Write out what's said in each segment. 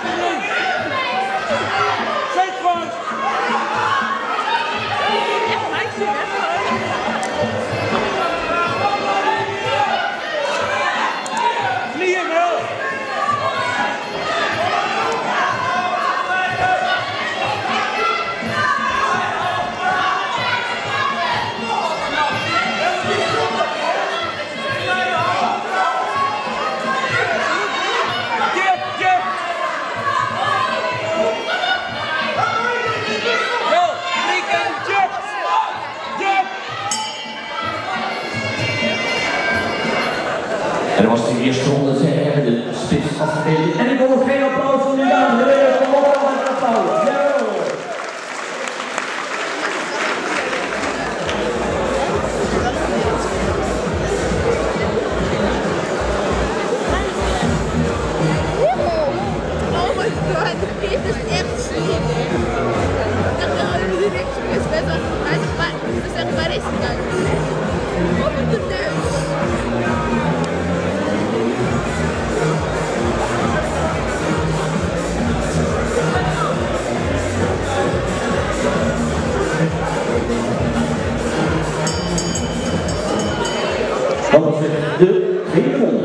Stop it! de eerste ronde zijn de spits afgegeven. En ik hoor không dưới thấy rằng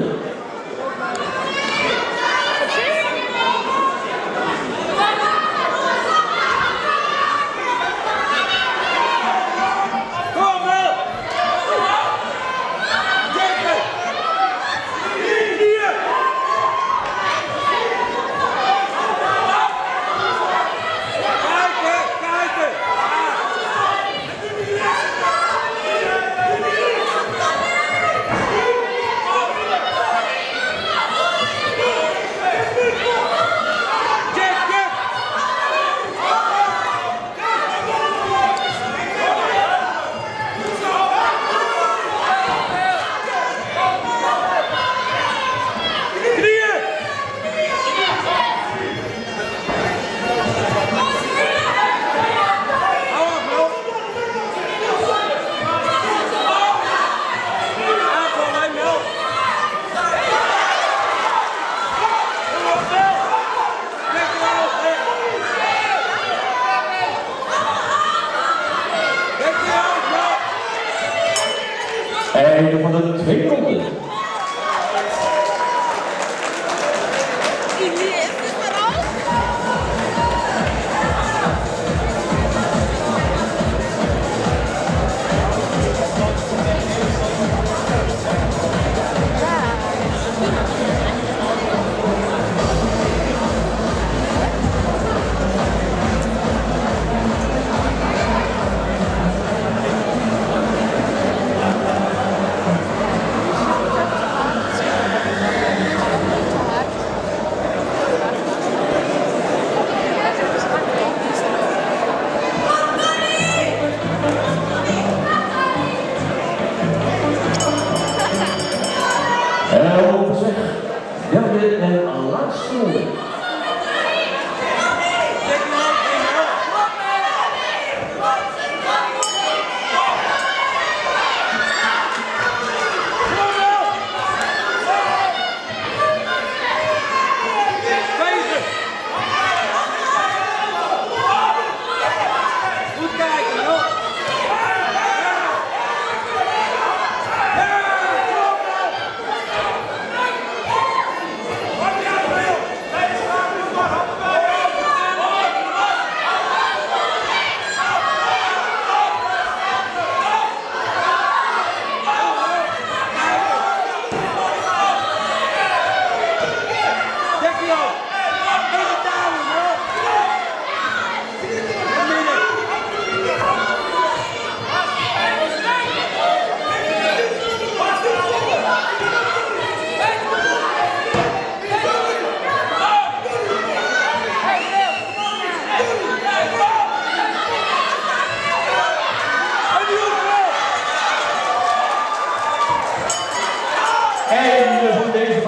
哎，或者是推广。they'll get in a lot sooner.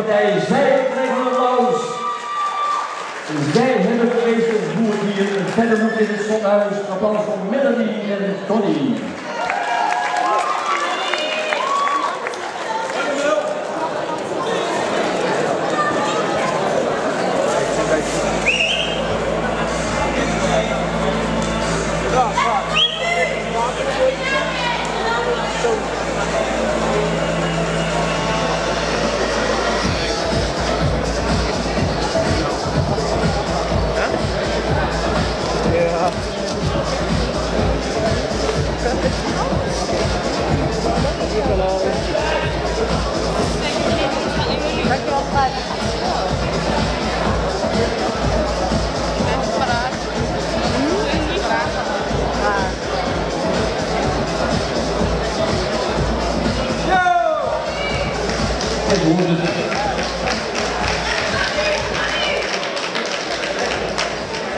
partij. Zij krijgen een applaus. Zij hebben bewezen hoe het hier verder moet in het zonhuis. Applaus voor Melanie en Tony.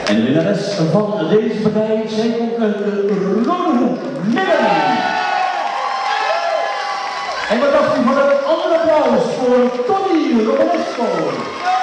En de winnares van deze partij zijn ook eh, een Ronald En applauso su Antonino Romanesco.